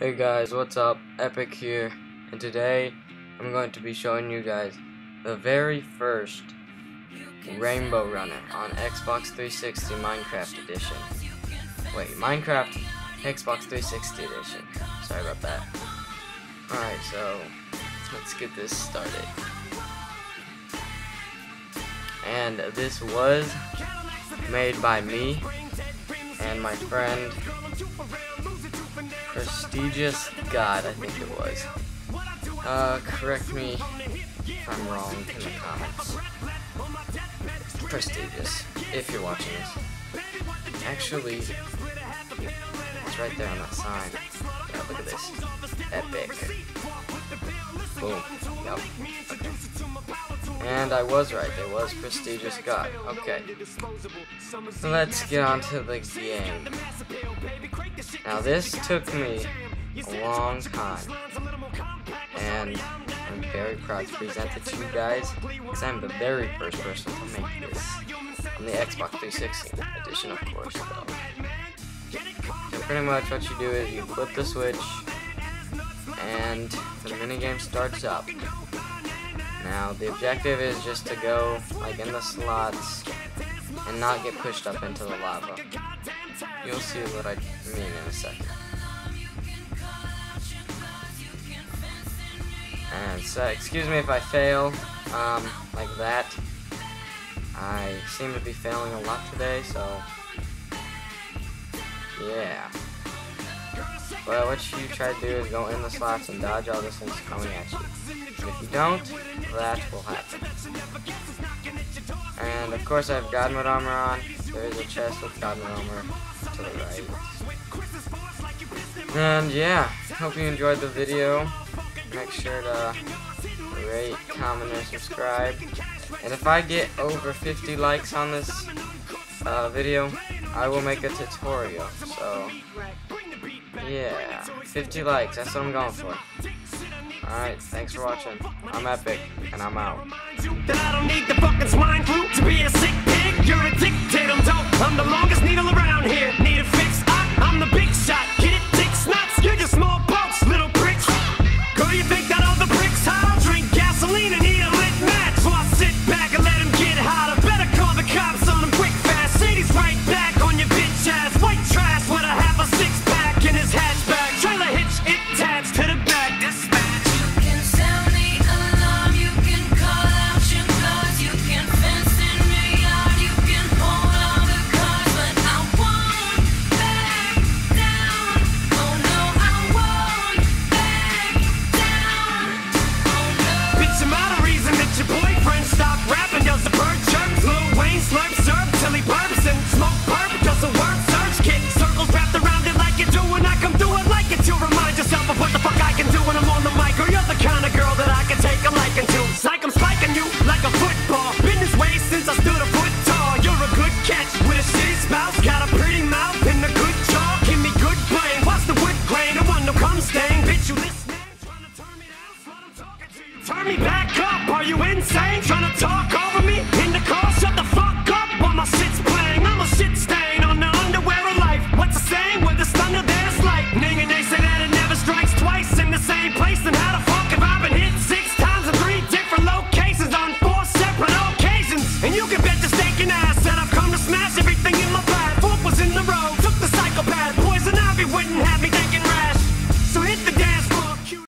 Hey guys, what's up? Epic here, and today I'm going to be showing you guys the very first Rainbow Runner on Xbox 360 Minecraft Edition. Wait, Minecraft Xbox 360 Edition. Sorry about that. Alright, so let's get this started. And this was made by me and my friend Prestigious God, I think it was. Uh, correct me if I'm wrong in the comments. Prestigious, if you're watching this. Actually, it's right there on that sign. Yeah, look at this. Epic. Boom. Yep. Okay. And I was right, it was Prestigious God. Okay. Let's get on to the game. Now this took me a long time. And I'm very proud to present it to you guys because I'm the very first person to make this on the Xbox 360 edition, of course. So, so pretty much what you do is you flip the switch and the minigame starts up. Now the objective is just to go like in the slots and not get pushed up into the lava. You'll see what I mean in a second. And so, excuse me if I fail, um, like that. I seem to be failing a lot today, so, yeah. Well, what you try to do is go in the slots and dodge all the things coming at you. And if you don't, that will happen. And of course I have God Mode armor on. There is a chest with God Mode armor to the right. And yeah, hope you enjoyed the video. Make sure to rate, comment, and subscribe. And if I get over 50 likes on this uh, video, I will make a tutorial. So, yeah, 50 likes, that's what I'm going for. Alright, thanks for watching. I'm Epic, and I'm out. Turn me back up, are you insane? Trying to talk